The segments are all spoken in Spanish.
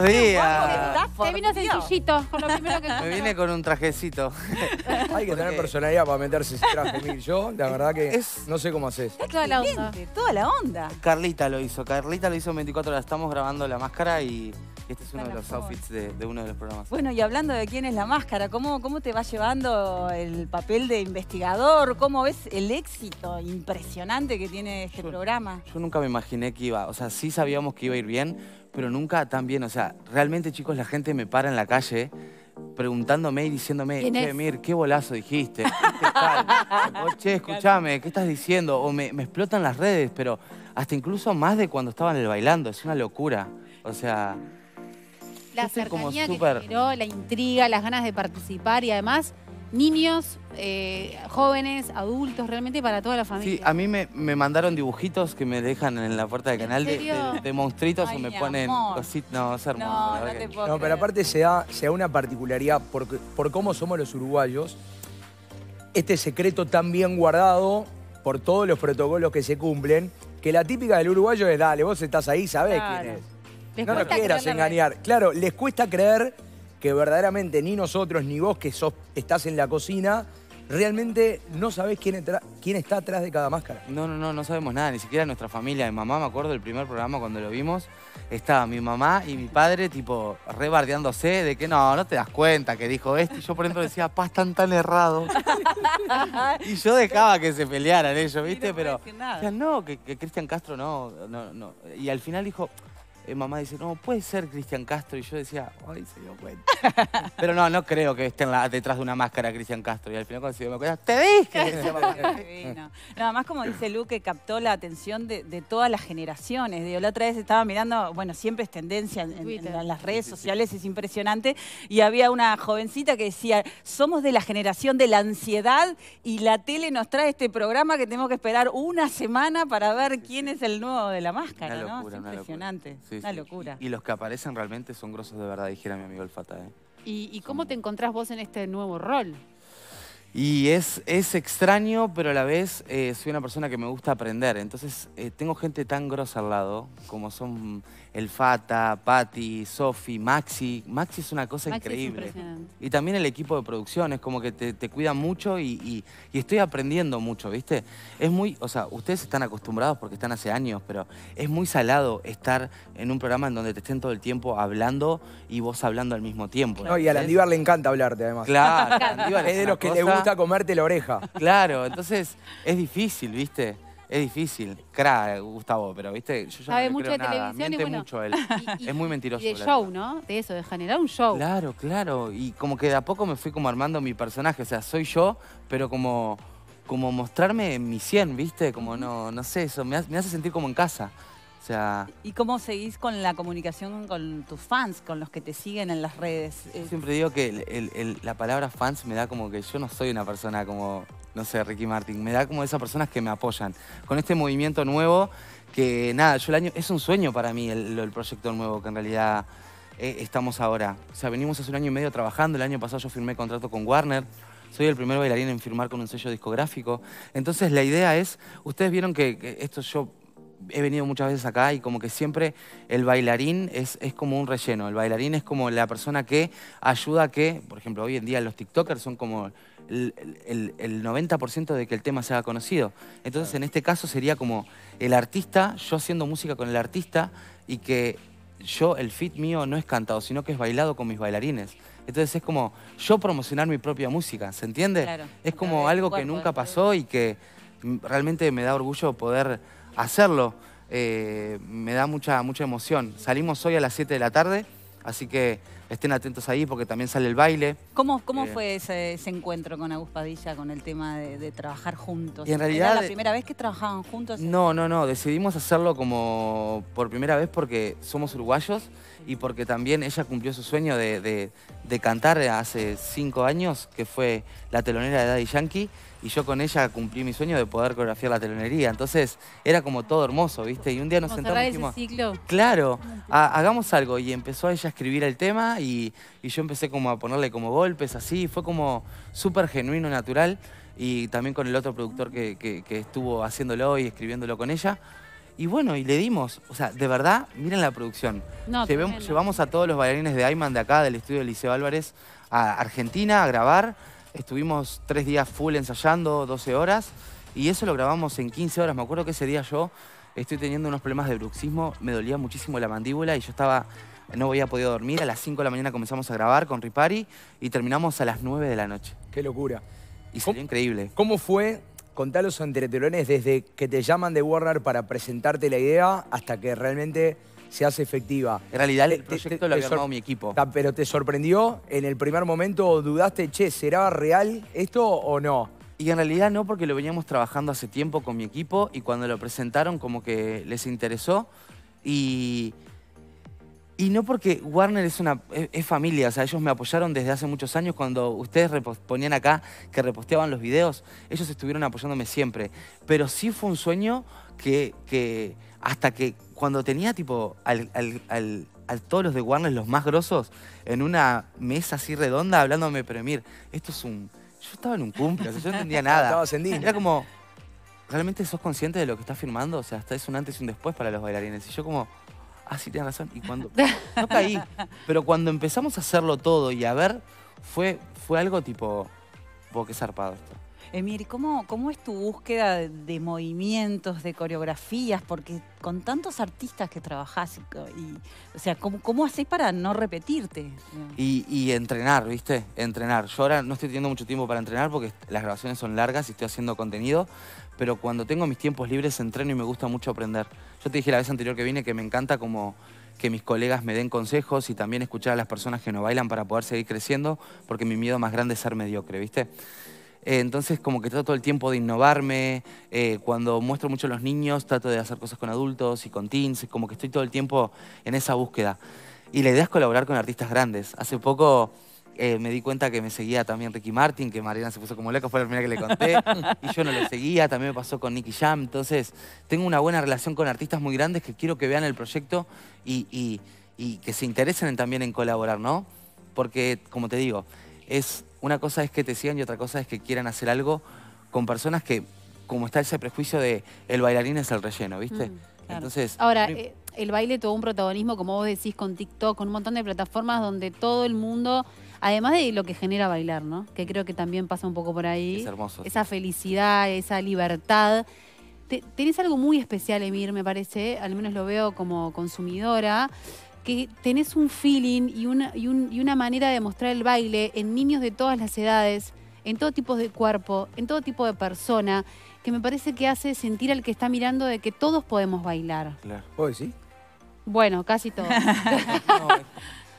Buenos días. Te vino sencillito, con lo primero que Me vine con un trajecito. Hay que tener personalidad para meterse ese traje, Mil. Yo, la verdad que Es- no sé cómo haces. toda la onda. Toda la onda. Carlita lo hizo. Carlita lo hizo en 24 horas. Estamos grabando la máscara y este es uno de los ¿cómo outfits de, de uno de los programas. Bueno, y hablando de quién es la máscara, ¿cómo, ¿cómo te va llevando el papel de investigador? ¿Cómo ves el éxito impresionante que tiene este Yo- programa? Yo nunca me imaginé que iba, o sea, sí sabíamos que iba a ir bien, pero nunca tan bien. O sea, realmente, chicos, la gente me para en la calle preguntándome y diciéndome, ¿Quién che? Mir, qué bolazo dijiste. O, che, escúchame, ¿qué estás diciendo? O me, me explotan las redes, pero hasta incluso más de cuando estaban el bailando. Es una locura. O sea, La como cercanía que súper- generó, la intriga, las ganas de participar y además niños, eh, jóvenes, adultos, realmente para toda la familia. sí, a mí me, me mandaron dibujitos que me dejan en la puerta del ¿En canal de, de- de monstruitos Ay, o me ponen cositas. No, es hermoso. No, no te puedo No, pero aparte se da, se da una particularidad por, por cómo somos los uruguayos. Este secreto tan bien guardado por todos los protocolos que se cumplen, que la típica del uruguayo es, dale, vos estás ahí, sabés Claro. quién es. Les No nos quieras engañar. Claro, les cuesta creer que verdaderamente ni nosotros ni vos que sos, estás en la cocina, realmente no sabés quién, entra- quién está atrás de cada máscara. No, no, no, no sabemos nada, ni siquiera nuestra familia. Mi mamá, me acuerdo del primer programa cuando lo vimos, estaba mi mamá y mi padre, tipo, rebardeándose de que no, no te das cuenta que dijo esto. Y yo por dentro decía, pa, están tan errados. y yo dejaba que se pelearan ellos, ¿viste? no Pero, decir nada. decía, no, que, que Cristian Castro no, no, no. Y al final dijo, eh, mamá dice, no, puede ser Cristian Castro. Y yo decía, ay, se dio cuenta. Pero no, no creo que esté en la- detrás de una máscara Cristian Castro. Y al final cuando se dio cuenta, te dije. mamá. Divino. Nada más como dice Lu, que captó la atención de, de todas las generaciones. Digo, la otra vez estaba mirando, bueno, siempre es tendencia en, en- Twitter. en las redes sociales, es impresionante. Y había una jovencita que decía, somos de la generación de la ansiedad y la tele nos trae este programa que tenemos que esperar una semana para ver quién es el nuevo de la máscara, Una ¿no? es una impresionante. locura. Sí, una sí. locura. Y los que aparecen realmente son grosos de verdad, dijera mi amigo el Fata. ¿eh? ¿Y, y cómo te encontrás vos en este nuevo rol? Y es, es extraño, pero a la vez eh, soy una persona que me gusta aprender. Entonces eh, tengo gente tan grosa al lado, como son el Fata, Patti, Sofi, Maxi. Maxi es una cosa Maxi es increíble. Y también el equipo de producción, es como que te, te cuidan mucho y, y- y estoy aprendiendo mucho, ¿viste? Es muy, o sea, ustedes están acostumbrados porque están hace años, pero es muy salado estar en un programa en donde te estén todo el tiempo hablando y vos hablando al mismo tiempo. No, y a. Landívar le encanta hablarte, además. Claro, Landívar Es de los que le gusta comerte la oreja. Claro, entonces es difícil, ¿viste? Es difícil. Cra, Gustavo, pero ¿viste? Yo ya Sabe no le mucho creo de nada. televisión y Miente bueno, mucho él. Y- y- Es muy mentiroso. Y de la show, verdad. ¿no? De eso, de generar un show. Claro, claro. Y como que de a poco me fui como armando mi personaje. O sea, soy yo, pero como, como mostrarme mi 100, ¿viste? Como no, no sé, eso me hace, me hace sentir como en casa. O sea, ¿Y cómo seguís con la comunicación con tus fans, con los que te siguen en las redes? yo Eh, siempre digo que el- el- el- la palabra fans me da como que yo no soy una persona como, no sé, Ricky Martin. Me da como esas personas que me apoyan. Con este movimiento nuevo, que nada, yo el año, es un sueño para mí el, proyecto nuevo que en realidad eh, estamos ahora. O sea, venimos hace un año y medio trabajando. El año pasado yo firmé contrato con Warner. Soy el primer bailarín en firmar con un sello discográfico. Entonces la idea es, ustedes vieron que, que esto yo he venido muchas veces acá y como que siempre el bailarín es, es como un relleno. El bailarín es como la persona que ayuda a que, por ejemplo, hoy en día los TikTokers son como el, el- el 90% de que el tema sea conocido. Entonces en este caso sería como el artista, yo haciendo música con el artista y que yo, el fit mío no es cantado, sino que es bailado con mis bailarines. Entonces es como yo promocionar mi propia música, ¿se entiende? Claro, es como algo que nunca pasó y que realmente me da orgullo poder hacerlo. Eh, me da mucha, mucha emoción. Salimos hoy a las 7 de la tarde, así que estén atentos ahí porque también sale el baile. ¿Cómo, cómo Eh. fue ese, ese encuentro con Agus Padilla con el tema de, de trabajar juntos? Y en realidad ¿Era la primera vez que trabajaban juntos? No, no, no, decidimos hacerlo como por primera vez porque somos uruguayos y porque también ella cumplió su sueño de, de- de cantar hace cinco años, que fue la telonera de Daddy Yankee, y yo con ella cumplí mi sueño de poder coreografiar la telonería. Entonces era como todo hermoso, ¿viste? Y un día nos sentamos y dijimos, ciclo. Claro, ha- hagamos algo. Y empezó ella a escribir el tema y, y yo empecé como a ponerle como golpes, así. Fue como súper genuino, natural. Y también con el otro productor que, que- que estuvo haciéndolo y escribiéndolo con ella. Y bueno, y le dimos, o sea, de verdad, miren la producción. No, llevamos a todos los bailarines de Ayman de acá, del estudio de Liceo Álvarez, a Argentina a grabar. Estuvimos tres días full ensayando, 12 horas, y eso lo grabamos en 15 horas. Me acuerdo que ese día yo estoy teniendo unos problemas de bruxismo, me dolía muchísimo la mandíbula y yo estaba, no había podido dormir. A las 5 de la mañana comenzamos a grabar con Ripari y terminamos a las 9 de la noche. Qué locura. Y salió increíble. ¿Cómo fue, contá los entretelones, desde que te llaman de Warner para presentarte la idea hasta que realmente se hace efectiva? En realidad el te- proyecto te- lo había armado mi equipo. ¿Pero te sorprendió en el primer momento? ¿Dudaste, che, será real esto o no? Y en realidad no, porque lo veníamos trabajando hace tiempo con mi equipo y cuando lo presentaron como que les interesó y, y no porque Warner es una es, familia, o sea, ellos me apoyaron desde hace muchos años cuando ustedes ponían acá que reposteaban los videos, ellos estuvieron apoyándome siempre, pero sí fue un sueño que, que hasta que cuando tenía tipo al, al- al- a todos los de Warner, los más grosos, en una mesa así redonda hablándome, pero mir, esto es un... Yo estaba en un cumple, o sea, yo no entendía nada. Era como, ¿realmente sos consciente de lo que estás firmando? O sea, hasta es un antes y un después para los bailarines. Y yo como, ah, sí, tienes razón. Y cuando, no caí, pero cuando empezamos a hacerlo todo y a ver, fue, fue algo tipo, wow, qué zarpado esto. Emir, ¿y ¿cómo, ¿cómo es tu búsqueda de, de movimientos, de coreografías? Porque con tantos artistas que trabajás, y, co- y, o sea, ¿cómo, ¿cómo haces para no repetirte? Y, y entrenar, ¿viste? Entrenar. Yo ahora no estoy teniendo mucho tiempo para entrenar porque las grabaciones son largas y estoy haciendo contenido, pero cuando tengo mis tiempos libres entreno y me gusta mucho aprender. Yo te dije la vez anterior que vine que me encanta como que mis colegas me den consejos y también escuchar a las personas que no bailan para poder seguir creciendo, porque mi miedo más grande es ser mediocre, ¿viste? Eh, entonces como que trato todo el tiempo de innovarme, eh, cuando muestro mucho a los niños trato de hacer cosas con adultos y con teens, como que estoy todo el tiempo en esa búsqueda. Y la idea es colaborar con artistas grandes. Hace poco eh, me di cuenta que me seguía también Ricky Martin, que Mariana se puso como loca, fue la primera que le conté, y yo no lo seguía, también me pasó con Nicky Jam. Entonces tengo una buena relación con artistas muy grandes que quiero que vean el proyecto y, y- y que se interesen en- también en colaborar, ¿no? Porque, como te digo, es una cosa es que te sigan y otra cosa es que quieran hacer algo con personas que, como está ese prejuicio de el bailarín es el relleno, ¿viste? Mm, claro. Entonces, Ahora, eh, el baile tuvo un protagonismo, como vos decís, con TikTok, con un montón de plataformas donde todo el mundo, además de lo que genera bailar, ¿no? Que creo que también pasa un poco por ahí. es hermoso. sí. esa felicidad, esa libertad. Te- tenés algo muy especial, Emir, me parece, al menos lo veo como consumidora, que tenés un feeling y una, y, un- y una manera de mostrar el baile en niños de todas las edades, en todo tipo de cuerpo, en todo tipo de persona, que me parece que hace sentir al que está mirando de que todos podemos bailar. Claro. ¿Vos decís? Bueno, casi todos. No, es-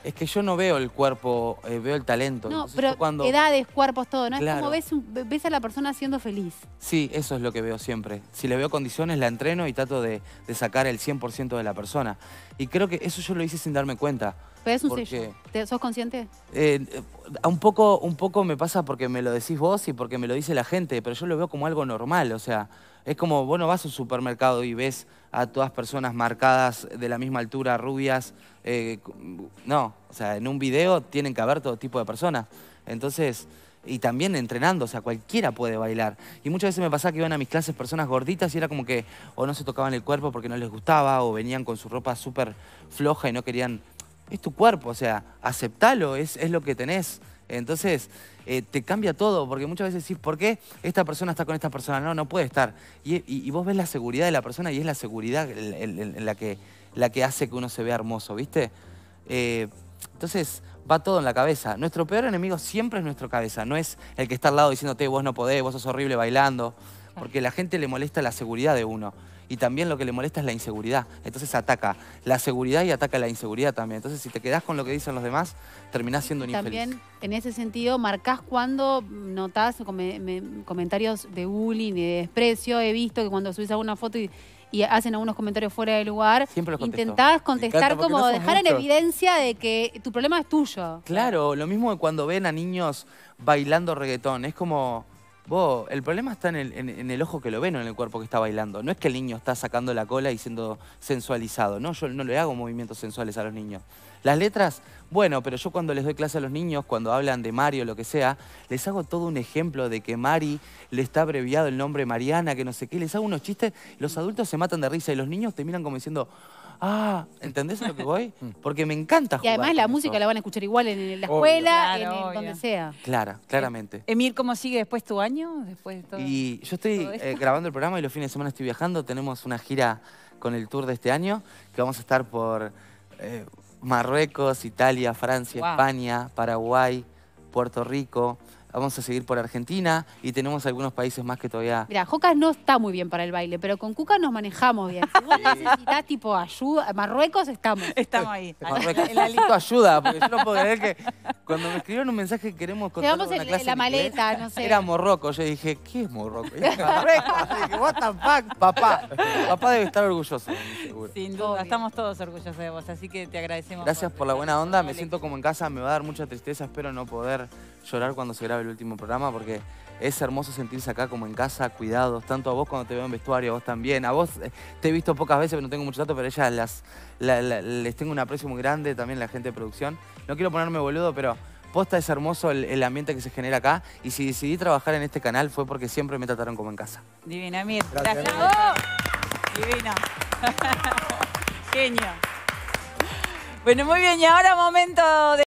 es que yo no veo el cuerpo, eh, veo el talento. No, Entonces, pero cuando... edades, cuerpos, todo, ¿no? Es como ves, un- ves a la persona siendo feliz. Sí, eso es lo que veo siempre. Si le veo condiciones, la entreno y trato de, de sacar el 100% de la persona. Y creo que eso yo lo hice sin darme cuenta. Pero es un Porque- sello. ¿Te- ¿Sos consciente? Eh, eh, un, poco, un poco me pasa porque me lo decís vos y porque me lo dice la gente, pero yo lo veo como algo normal. O sea, es como vos no vas a un supermercado y ves a todas personas marcadas de la misma altura, rubias. eh, no, o sea, en un video tienen que haber todo tipo de personas. Entonces, y también entrenando, o sea, cualquiera puede bailar. Y muchas veces me pasaba que iban a mis clases personas gorditas y era como que o no se tocaban el cuerpo porque no les gustaba o venían con su ropa súper floja y no querían es tu cuerpo, o sea, aceptalo, es, es lo que tenés. Entonces, eh, te cambia todo, porque muchas veces decís, ¿por qué esta persona está con esta persona? No, no puede estar. Y, y- vos ves la seguridad de la persona y es la seguridad el- el- el- la, que, la que hace que uno se vea hermoso, ¿viste? Eh, entonces, va todo en la cabeza. Nuestro peor enemigo siempre es nuestra cabeza, no es el que está al lado diciéndote, vos no podés, vos sos horrible bailando, porque la gente le molesta la seguridad de uno. Y también lo que le molesta es la inseguridad. Entonces ataca la seguridad y ataca la inseguridad también. Entonces si te quedás con lo que dicen los demás, terminás siendo un infeliz. También, en ese sentido, marcás cuando notás come- me- comentarios de bullying y de desprecio. He visto que cuando subís alguna foto y, y hacen algunos comentarios fuera de lugar, Siempre intentás contestar encanta como no dejar en evidencia de que tu problema es tuyo. Claro, lo mismo que cuando ven a niños bailando reggaetón. Es como, vos, el problema está en el, ojo que lo ve, no en el cuerpo que está bailando. No es que el niño está sacando la cola y siendo sensualizado. No, yo no le hago movimientos sensuales a los niños. Las letras, bueno, pero yo cuando les doy clase a los niños, cuando hablan de Mario, lo que sea, les hago todo un ejemplo de que Mari le está abreviado el nombre Mariana, que no sé qué. Les hago unos chistes, los adultos se matan de risa y los niños te miran como diciendo, ah, ¿entendés a lo que voy? Porque me encanta Y jugar además la con música eso. la van a escuchar igual en la Obvio. escuela, Claro, en el- obvio. donde sea. Clara, claramente. Emir, ¿cómo sigue después tu año? Después de todo. Y yo estoy todo esto. eh, grabando el programa y los fines de semana estoy viajando. Tenemos una gira con el tour de este año, que vamos a estar por eh, Marruecos, Italia, Francia, Wow. España, Paraguay, Puerto Rico. Vamos a seguir por Argentina y tenemos algunos países más que todavía... Mira, Jocas no está muy bien para el baile, pero con Cuca nos manejamos bien. Si vos necesitas tipo ayuda, Marruecos estamos. Estamos ahí. Marruecos. En la ayuda, porque yo no puedo creer que cuando me escribieron un mensaje que queremos contar Llevamos una el- clase la en inglés, maleta, no sé. Era Morroco. Yo dije, ¿qué es Morroco? Y dije, Marruecos. Dije, what the fuck, papá. Papá debe estar orgulloso de mí, seguro. Sin duda, Obvio. estamos todos orgullosos de vos, así que te agradecemos. Gracias por la buena onda, me siento como en casa, me va a dar mucha tristeza, espero no poder llorar cuando se grabe el último programa porque es hermoso sentirse acá como en casa, cuidados, tanto a vos cuando te veo en vestuario, a vos también, a vos eh, te he visto pocas veces, pero no tengo mucho dato, pero ellas las, la- la- les tengo un aprecio muy grande, también la gente de producción. No quiero ponerme boludo, pero posta es hermoso el, el ambiente que se genera acá y si decidí trabajar en este canal fue porque siempre me trataron como en casa. Divina, Emir. Gracias. Divino. Genio. Bueno, muy bien, y ahora momento de...